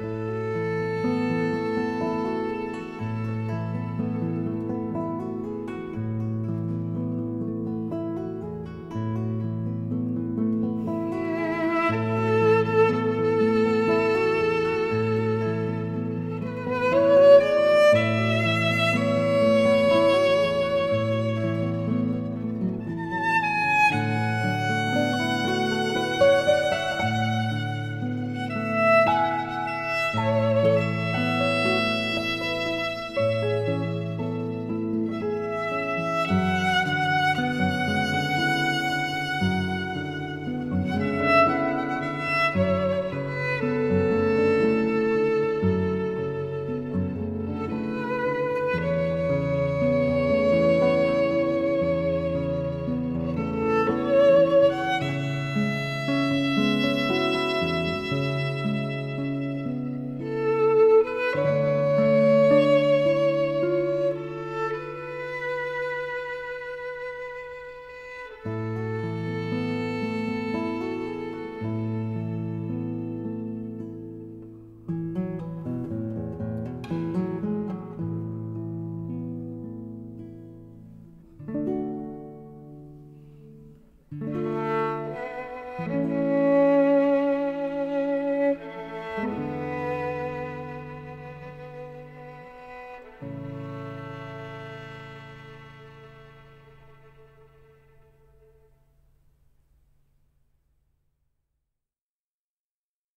Bye.